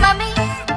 Mommy.